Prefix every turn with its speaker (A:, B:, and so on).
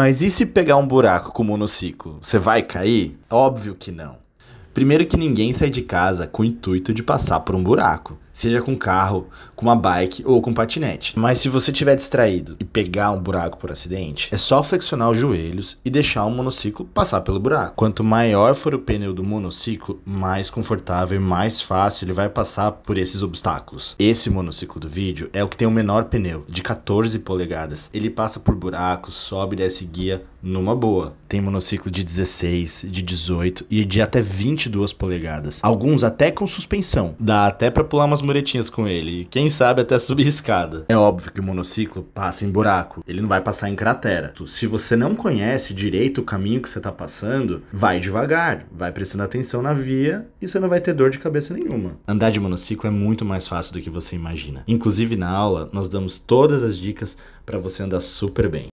A: Mas e se pegar um buraco com monociclo? Você vai cair? Óbvio que não. Primeiro que ninguém sai de casa com o intuito de passar por um buraco seja com carro, com uma bike ou com patinete. Mas se você estiver distraído e pegar um buraco por acidente, é só flexionar os joelhos e deixar o monociclo passar pelo buraco. Quanto maior for o pneu do monociclo, mais confortável e mais fácil ele vai passar por esses obstáculos. Esse monociclo do vídeo é o que tem o menor pneu, de 14 polegadas. Ele passa por buracos, sobe e desce guia numa boa. Tem monociclo de 16, de 18 e de até 22 polegadas. Alguns até com suspensão. Dá até para pular umas muretinhas com ele. Quem sabe até subir escada. É óbvio que o monociclo passa em buraco. Ele não vai passar em cratera. Se você não conhece direito o caminho que você está passando, vai devagar. Vai prestando atenção na via e você não vai ter dor de cabeça nenhuma. Andar de monociclo é muito mais fácil do que você imagina. Inclusive na aula, nós damos todas as dicas para você andar super bem.